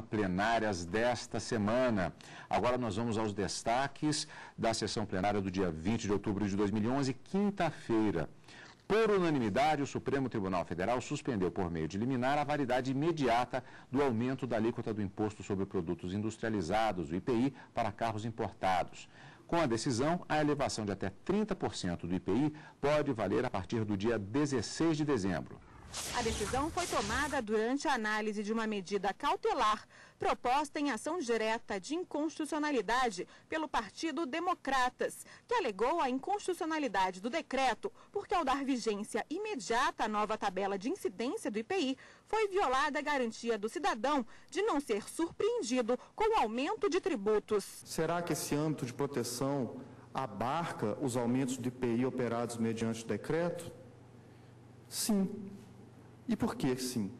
plenárias desta semana. Agora nós vamos aos destaques da sessão plenária do dia 20 de outubro de 2011, quinta-feira. Por unanimidade, o Supremo Tribunal Federal suspendeu por meio de liminar a validade imediata do aumento da alíquota do Imposto sobre Produtos Industrializados, o IPI, para carros importados. Com a decisão, a elevação de até 30% do IPI pode valer a partir do dia 16 de dezembro. A decisão foi tomada durante a análise de uma medida cautelar proposta em ação direta de inconstitucionalidade pelo Partido Democratas, que alegou a inconstitucionalidade do decreto porque, ao dar vigência imediata à nova tabela de incidência do IPI, foi violada a garantia do cidadão de não ser surpreendido com o aumento de tributos. Será que esse âmbito de proteção abarca os aumentos do IPI operados mediante decreto? Sim, e por que sim?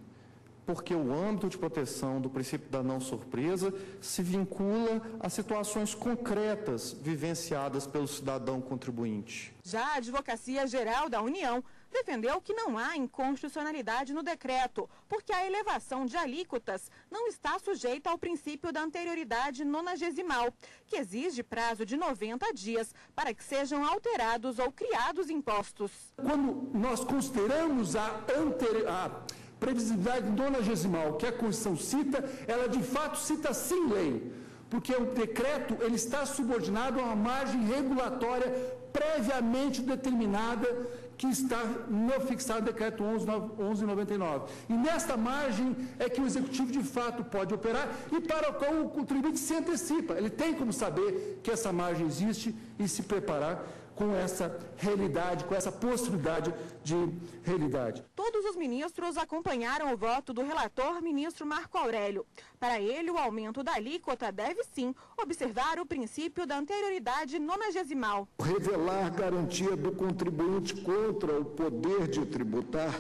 Porque o âmbito de proteção do princípio da não surpresa se vincula a situações concretas vivenciadas pelo cidadão contribuinte. Já a Advocacia Geral da União defendeu que não há inconstitucionalidade no decreto, porque a elevação de alíquotas não está sujeita ao princípio da anterioridade nonagesimal, que exige prazo de 90 dias para que sejam alterados ou criados impostos. Quando nós consideramos a, anteri a previsibilidade nonagesimal que a Constituição cita, ela de fato cita sim lei, porque o decreto ele está subordinado a uma margem regulatória previamente determinada que está no fixado decreto 1199. E nesta margem é que o executivo de fato pode operar e para o qual o contribuinte se antecipa. Ele tem como saber que essa margem existe e se preparar com essa realidade, com essa possibilidade de realidade. Todos os ministros acompanharam o voto do relator, ministro Marco Aurélio. Para ele, o aumento da alíquota deve sim observar o princípio da anterioridade nonagesimal. Revelar garantia do contribuinte contra o poder de tributar,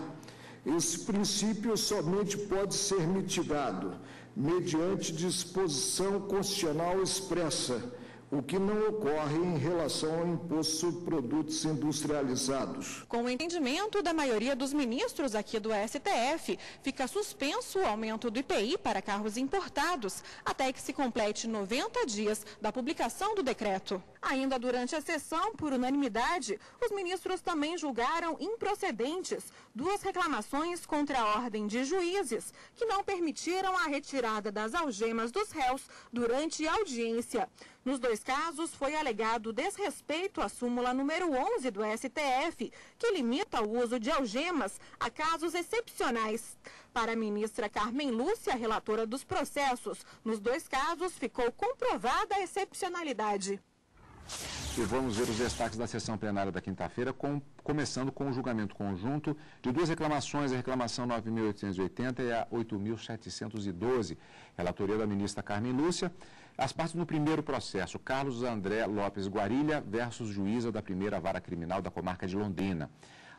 esse princípio somente pode ser mitigado mediante disposição constitucional expressa o que não ocorre em relação ao imposto sobre produtos industrializados. Com o entendimento da maioria dos ministros aqui do STF, fica suspenso o aumento do IPI para carros importados até que se complete 90 dias da publicação do decreto. Ainda durante a sessão, por unanimidade, os ministros também julgaram improcedentes duas reclamações contra a ordem de juízes que não permitiram a retirada das algemas dos réus durante a audiência. Nos dois casos, foi alegado desrespeito à súmula número 11 do STF, que limita o uso de algemas a casos excepcionais. Para a ministra Carmen Lúcia, relatora dos processos, nos dois casos ficou comprovada a excepcionalidade. E vamos ver os destaques da sessão plenária da quinta-feira, com, começando com o julgamento conjunto de duas reclamações, a reclamação 9.880 e a 8.712, relatoria da ministra Carmen Lúcia. As partes no primeiro processo, Carlos André Lopes Guarilha versus juíza da primeira vara criminal da comarca de Londrina.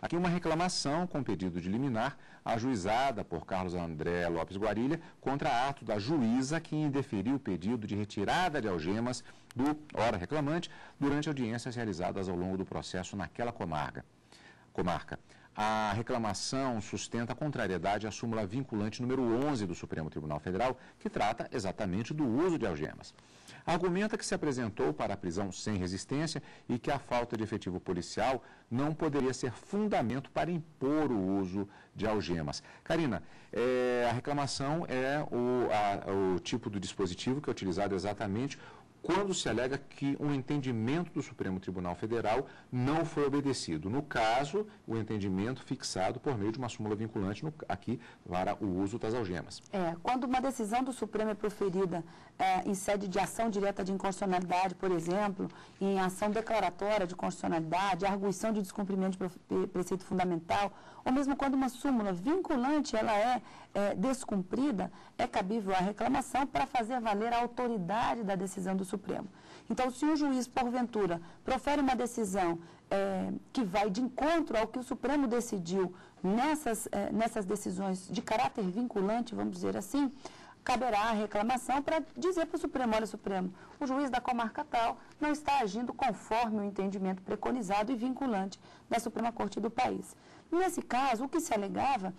Aqui uma reclamação com pedido de liminar ajuizada por Carlos André Lopes Guarilha contra ato da juíza que indeferiu o pedido de retirada de algemas do ora reclamante durante audiências realizadas ao longo do processo naquela comarca. comarca. A reclamação sustenta a contrariedade à súmula vinculante número 11 do Supremo Tribunal Federal, que trata exatamente do uso de algemas argumenta que se apresentou para a prisão sem resistência e que a falta de efetivo policial não poderia ser fundamento para impor o uso de algemas. Karina, é, a reclamação é o, a, o tipo do dispositivo que é utilizado exatamente quando se alega que um entendimento do Supremo Tribunal Federal não foi obedecido. No caso, o entendimento fixado por meio de uma súmula vinculante no, aqui para o uso das algemas. É, quando uma decisão do Supremo é proferida é, em sede de ação direta de inconstitucionalidade, por exemplo, em ação declaratória de constitucionalidade, arguição de descumprimento de preceito fundamental, ou mesmo quando uma súmula vinculante ela é, é descumprida, é cabível a reclamação para fazer valer a autoridade da decisão do Supremo. Então, se um juiz, porventura, profere uma decisão é, que vai de encontro ao que o Supremo decidiu nessas, é, nessas decisões de caráter vinculante, vamos dizer assim, caberá a reclamação para dizer para o Supremo, olha, Supremo, o juiz da comarca tal não está agindo conforme o entendimento preconizado e vinculante da Suprema Corte do país. Nesse caso, o que se alegava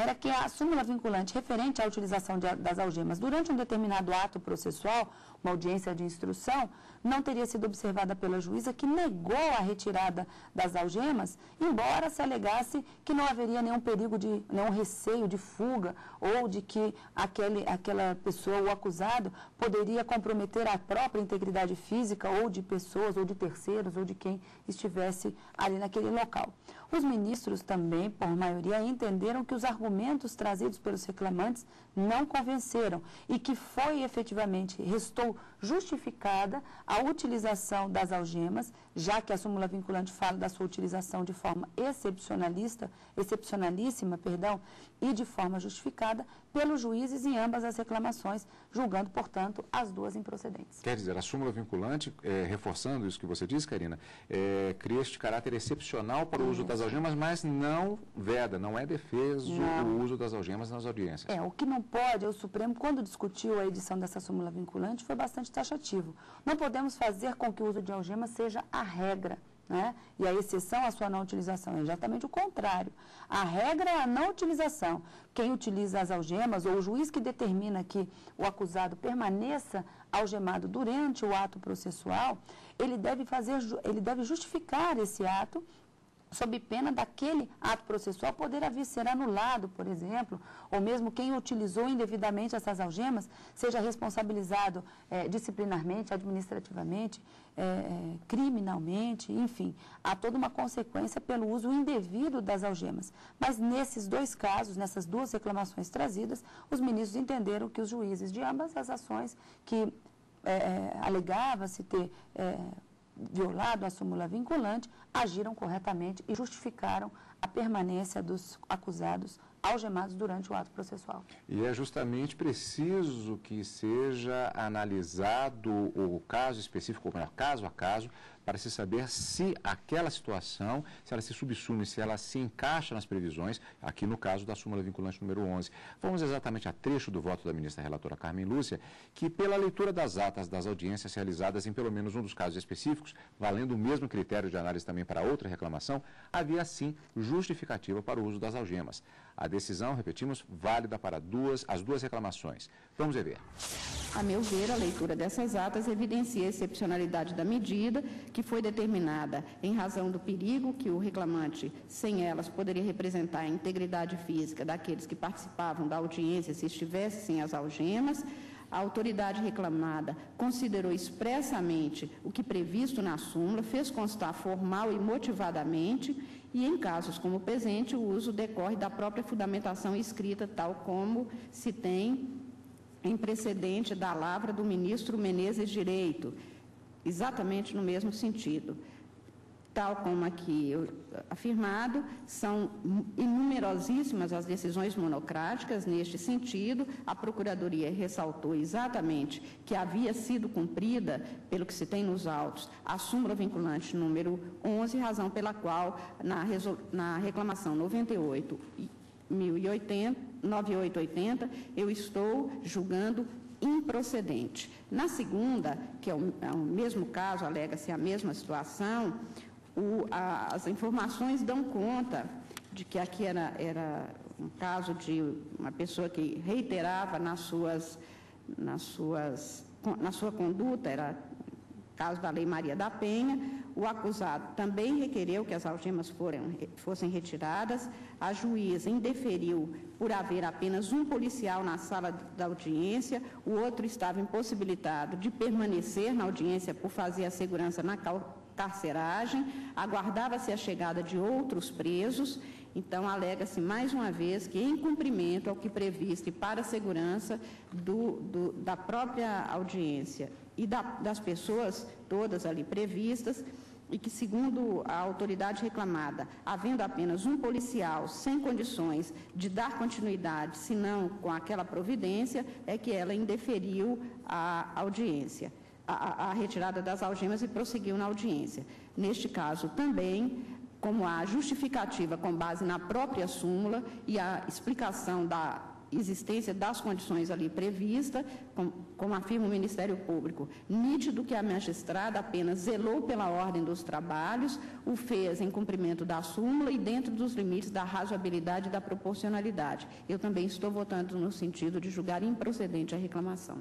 era que a súmula vinculante referente à utilização de, das algemas durante um determinado ato processual, uma audiência de instrução, não teria sido observada pela juíza que negou a retirada das algemas, embora se alegasse que não haveria nenhum perigo de, nenhum receio de fuga ou de que aquele, aquela pessoa, o acusado, poderia comprometer a própria integridade física ou de pessoas ou de terceiros ou de quem estivesse ali naquele local. Os ministros também, por maioria, entenderam que os argumentos trazidos pelos reclamantes não convenceram e que foi efetivamente, restou justificada a utilização das algemas, já que a súmula vinculante fala da sua utilização de forma excepcionalista, excepcionalíssima, perdão, e de forma justificada pelos juízes em ambas as reclamações, julgando, portanto, as duas improcedentes. Quer dizer, a súmula vinculante, é, reforçando isso que você disse, Karina, é, cria este caráter excepcional para o uso das algemas, mas não veda, não é defeso não. o uso das algemas nas audiências. É, o que não pode, o Supremo, quando discutiu a edição dessa súmula vinculante, foi bastante taxativo. Não podemos fazer com que o uso de algemas seja a regra. Né? E a exceção à sua não utilização é exatamente o contrário. A regra é a não utilização. Quem utiliza as algemas, ou o juiz que determina que o acusado permaneça algemado durante o ato processual, ele deve fazer, ele deve justificar esse ato sob pena daquele ato processual poder vir ser anulado, por exemplo, ou mesmo quem utilizou indevidamente essas algemas seja responsabilizado é, disciplinarmente, administrativamente, é, criminalmente, enfim, há toda uma consequência pelo uso indevido das algemas. Mas nesses dois casos, nessas duas reclamações trazidas, os ministros entenderam que os juízes de ambas as ações que é, alegava-se ter violado a súmula vinculante, agiram corretamente e justificaram a permanência dos acusados algemados durante o ato processual. E é justamente preciso que seja analisado o caso específico, ou melhor, caso a caso, para se saber se aquela situação, se ela se subsume, se ela se encaixa nas previsões, aqui no caso da súmula vinculante número 11. Vamos exatamente a trecho do voto da ministra relatora Carmen Lúcia, que pela leitura das atas das audiências realizadas em pelo menos um dos casos específicos, valendo o mesmo critério de análise também para outra reclamação, havia sim justificativa para o uso das algemas. A decisão, repetimos, válida para duas, as duas reclamações. Vamos ver. A meu ver, a leitura dessas atas evidencia a excepcionalidade da medida, que foi determinada em razão do perigo que o reclamante, sem elas, poderia representar a integridade física daqueles que participavam da audiência se estivessem sem as algemas. A autoridade reclamada considerou expressamente o que previsto na súmula, fez constar formal e motivadamente e, em casos como o presente, o uso decorre da própria fundamentação escrita, tal como se tem em precedente da lavra do ministro Menezes Direito, exatamente no mesmo sentido tal como aqui afirmado, são inumerosíssimas as decisões monocráticas neste sentido. A Procuradoria ressaltou exatamente que havia sido cumprida, pelo que se tem nos autos, a súmula vinculante número 11, razão pela qual, na, na reclamação 98 1080, 9880, eu estou julgando improcedente. Na segunda, que é o, é o mesmo caso, alega-se a mesma situação, o, a, as informações dão conta de que aqui era, era um caso de uma pessoa que reiterava nas suas, nas suas, na sua conduta, era caso da Lei Maria da Penha, o acusado também requereu que as algemas foram, fossem retiradas, a juíza indeferiu por haver apenas um policial na sala da audiência, o outro estava impossibilitado de permanecer na audiência por fazer a segurança na carceragem, aguardava-se a chegada de outros presos, então alega-se mais uma vez que, em cumprimento ao que previsto e para a segurança do, do, da própria audiência e da, das pessoas todas ali previstas, e que, segundo a autoridade reclamada, havendo apenas um policial sem condições de dar continuidade, senão com aquela providência, é que ela indeferiu a audiência a, a retirada das algemas e prosseguiu na audiência. Neste caso, também, como há justificativa com base na própria súmula e a explicação da existência das condições ali previstas, como, como, afirma o Ministério Público, nítido que a magistrada apenas zelou pela ordem dos trabalhos, o fez em cumprimento da súmula e dentro dos limites da razoabilidade e da proporcionalidade. Eu também estou votando no sentido de julgar improcedente a reclamação.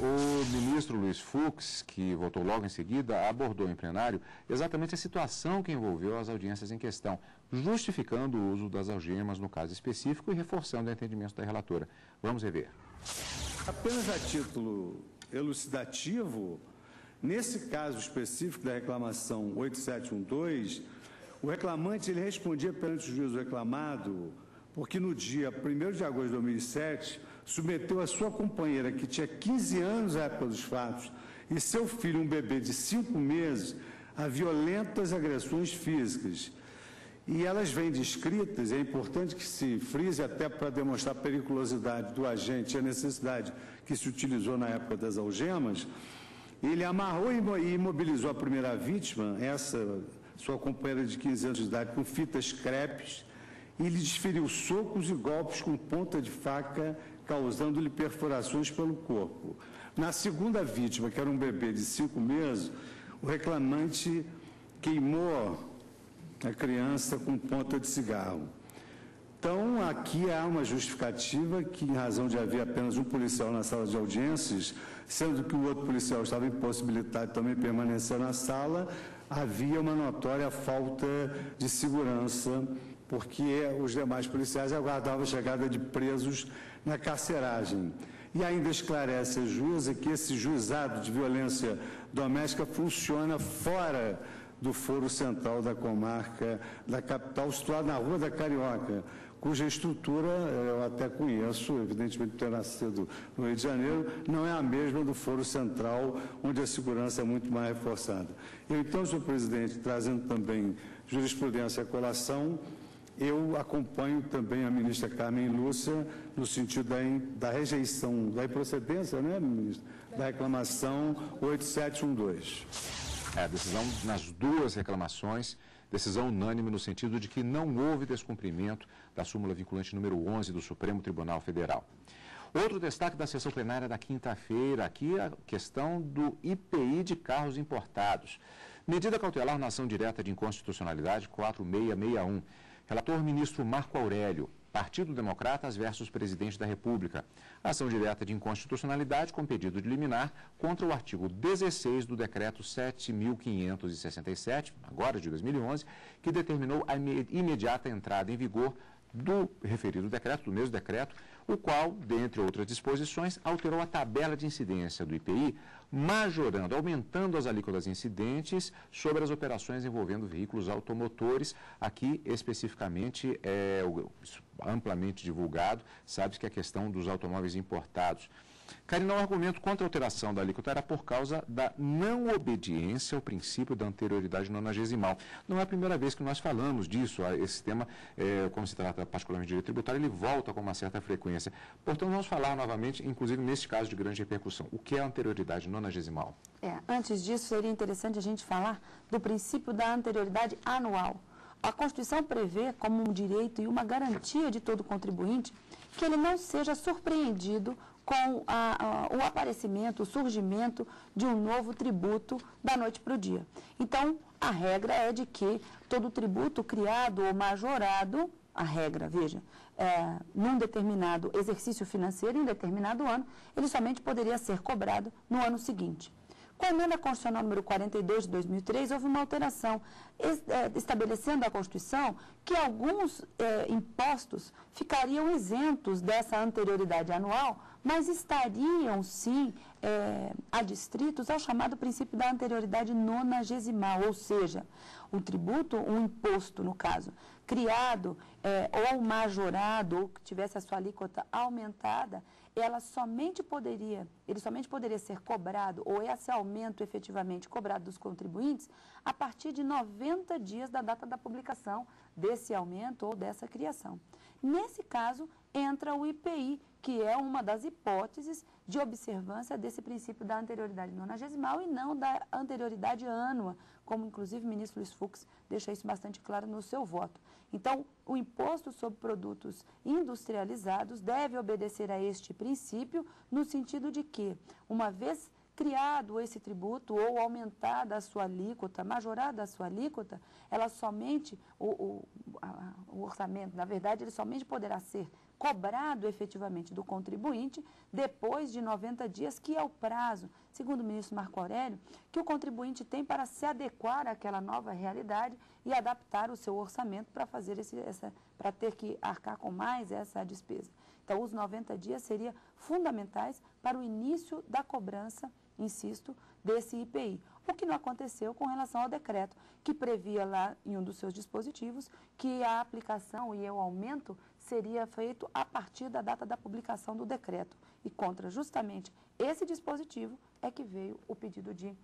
O ministro Luiz Fux, que votou logo em seguida, abordou em plenário exatamente a situação que envolveu as audiências em questão, justificando o uso das algemas no caso específico e reforçando o entendimento da relatora. Vamos rever. Apenas a título elucidativo, nesse caso específico da reclamação 8712, o reclamante ele respondia perante o juízo reclamado porque no dia 1 de agosto de 2007 submeteu a sua companheira, que tinha 15 anos à época dos fatos, e seu filho, um bebê de 5 meses, a violentas agressões físicas. E elas vêm descritas, é importante que se frise até para demonstrar a periculosidade do agente a necessidade que se utilizou na época das algemas. Ele amarrou e imobilizou a primeira vítima, essa sua companheira de 15 anos de idade, com fitas crepes, e lhe desferiu socos e golpes com ponta de faca causando-lhe perfurações pelo corpo. Na segunda vítima, que era um bebê de cinco meses, o reclamante queimou a criança com ponta de cigarro. Então, aqui há uma justificativa que, em razão de haver apenas um policial na sala de audiências, sendo que o outro policial estava impossibilitado também permanecer na sala, havia uma notória falta de segurança, porque os demais policiais aguardavam a chegada de presos na carceragem. E ainda esclarece a juíza que esse juizado de violência doméstica funciona fora do foro central da comarca da capital, situado na Rua da Carioca, cuja estrutura eu até conheço, evidentemente ter nascido no Rio de Janeiro, não é a mesma do foro central, onde a segurança é muito mais reforçada. Eu, então, senhor presidente, trazendo também jurisprudência à colação, eu acompanho também a ministra Carmen Lúcia no sentido da, da rejeição, da improcedência, né, ministro? Da reclamação 8712. É, decisão nas duas reclamações, decisão unânime no sentido de que não houve descumprimento da súmula vinculante número 11 do Supremo Tribunal Federal. Outro destaque da sessão plenária da quinta-feira, aqui a questão do IPI de carros importados. Medida cautelar na ação direta de inconstitucionalidade 4661 Relator ministro Marco Aurélio. Partido Democratas versus Presidente da República. Ação direta de inconstitucionalidade com pedido de liminar contra o artigo 16 do Decreto 7.567, agora de 2011, que determinou a imediata entrada em vigor do referido decreto, do mesmo decreto, o qual, dentre outras disposições, alterou a tabela de incidência do IPI, majorando, aumentando as alíquotas incidentes sobre as operações envolvendo veículos automotores. Aqui, especificamente, é amplamente divulgado, sabe-se que a questão dos automóveis importados. Karina, o argumento contra a alteração da alíquota era por causa da não obediência ao princípio da anterioridade nonagesimal. Não é a primeira vez que nós falamos disso. Esse tema, é, como se trata particularmente de direito tributário, ele volta com uma certa frequência. Portanto, vamos falar novamente, inclusive neste caso de grande repercussão. O que é a anterioridade nonagesimal? É, antes disso, seria interessante a gente falar do princípio da anterioridade anual. A Constituição prevê como um direito e uma garantia de todo contribuinte que ele não seja surpreendido com a, a, o aparecimento, o surgimento de um novo tributo da noite para o dia. Então, a regra é de que todo tributo criado ou majorado, a regra, veja, é, num determinado exercício financeiro, em determinado ano, ele somente poderia ser cobrado no ano seguinte. Com a emenda constitucional número 42 de 2003, houve uma alteração é, estabelecendo a Constituição que alguns é, impostos ficariam isentos dessa anterioridade anual, mas estariam sim é, adstritos ao chamado princípio da anterioridade nonagesimal, ou seja, um tributo, um imposto, no caso, criado ou majorado, ou que tivesse a sua alíquota aumentada, ela somente poderia, ele somente poderia ser cobrado, ou esse aumento efetivamente cobrado dos contribuintes, a partir de 90 dias da data da publicação desse aumento ou dessa criação. Nesse caso, entra o IPI, que é uma das hipóteses de observância desse princípio da anterioridade nonagesimal e não da anterioridade ânua, como inclusive o ministro Luiz Fux deixa isso bastante claro no seu voto. Então, o imposto sobre produtos industrializados deve obedecer a este princípio, no sentido de que, uma vez criado esse tributo ou aumentada a sua alíquota, majorada a sua alíquota, ela somente, o, o, a, o orçamento, na verdade, ele somente poderá ser cobrado efetivamente do contribuinte depois de 90 dias, que é o prazo, segundo o ministro Marco Aurélio, que o contribuinte tem para se adequar àquela nova realidade e adaptar o seu orçamento para fazer esse, essa, para ter que arcar com mais essa despesa. Então, os 90 dias seriam fundamentais para o início da cobrança, insisto, desse IPI. O que não aconteceu com relação ao decreto, que previa lá em um dos seus dispositivos que a aplicação e o aumento seria feito a partir da data da publicação do decreto. E contra justamente esse dispositivo é que veio o pedido de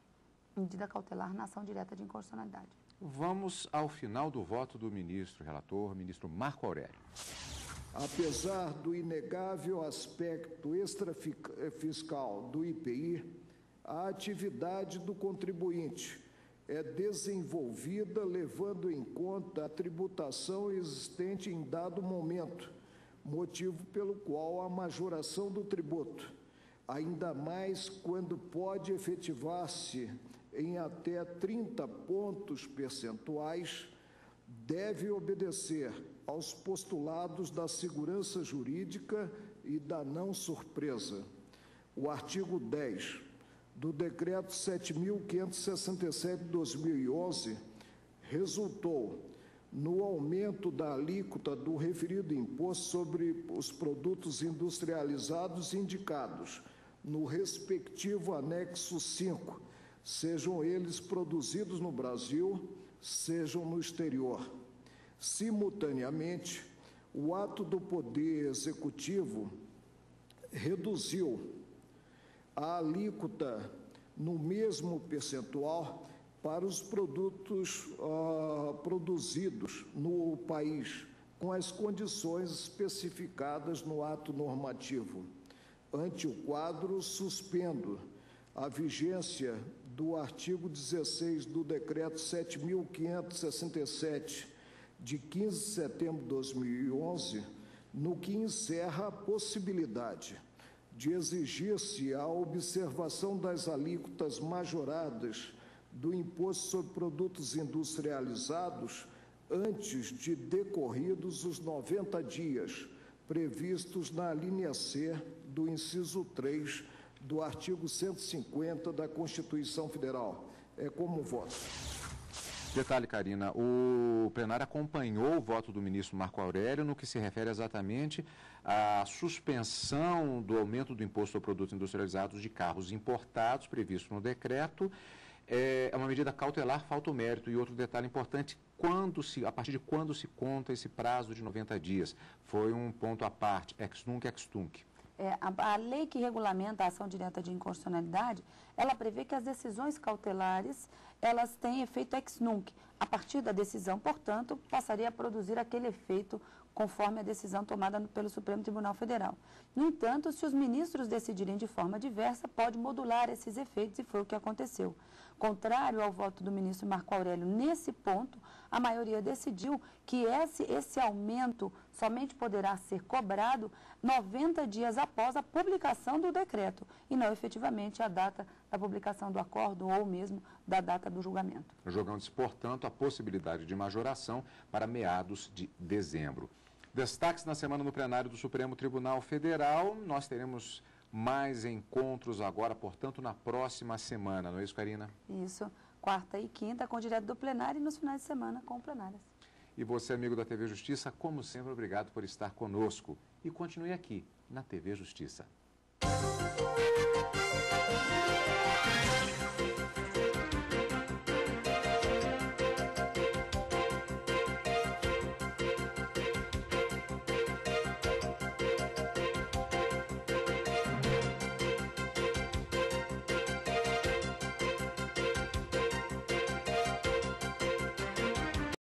medida cautelar na ação direta de inconstitucionalidade. Vamos ao final do voto do ministro relator, ministro Marco Aurélio. Apesar do inegável aspecto extrafiscal do IPI, a atividade do contribuinte é desenvolvida levando em conta a tributação existente em dado momento, motivo pelo qual a majoração do tributo, ainda mais quando pode efetivar-se em até 30 pontos percentuais, deve obedecer aos postulados da segurança jurídica e da não surpresa. O artigo 10 do Decreto 7.567 de 2011 resultou no aumento da alíquota do referido imposto sobre os produtos industrializados indicados no respectivo anexo 5, sejam eles produzidos no Brasil, sejam no exterior. Simultaneamente, o ato do Poder Executivo reduziu a alíquota no mesmo percentual para os produtos uh, produzidos no país, com as condições especificadas no ato normativo. Ante o quadro, suspendo a vigência do artigo 16 do Decreto 7.567, de 15 de setembro de 2011, no que encerra a possibilidade de exigir-se a observação das alíquotas majoradas do imposto sobre produtos industrializados antes de decorridos os 90 dias previstos na linha C do inciso 3 do artigo 150 da Constituição Federal. É como voto. Detalhe, Karina, o plenário acompanhou o voto do ministro Marco Aurélio no que se refere exatamente à suspensão do aumento do imposto sobre produtos industrializados de carros importados, previsto no decreto. É, é uma medida cautelar, falta o mérito. E outro detalhe importante, quando se, a partir de quando se conta esse prazo de 90 dias? Foi um ponto à parte, ex nunc, ex tunc. É, a, a, lei que regulamenta a ação direta de inconstitucionalidade, ela prevê que as decisões cautelares elas têm efeito ex nunc. A partir da decisão, portanto, passaria a produzir aquele efeito conforme a decisão tomada pelo Supremo Tribunal Federal. No entanto, se os ministros decidirem de forma diversa, pode modular esses efeitos e foi o que aconteceu. Contrário ao voto do ministro Marco Aurélio nesse ponto, a maioria decidiu que esse, esse aumento somente poderá ser cobrado 90 dias após a publicação do decreto e não efetivamente a data da publicação do acordo ou mesmo da data do julgamento. Jogando-se, portanto, a possibilidade de majoração para meados de dezembro. Destaques na semana no plenário do Supremo Tribunal Federal. Nós teremos mais encontros agora, portanto, na próxima semana, não é isso, Karina? Isso, quarta e quinta com o direto do plenário e nos finais de semana com plenárias. E você, amigo da TV Justiça, como sempre, obrigado por estar conosco. E continue aqui na TV Justiça.